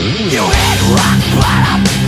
You hit rock bottom,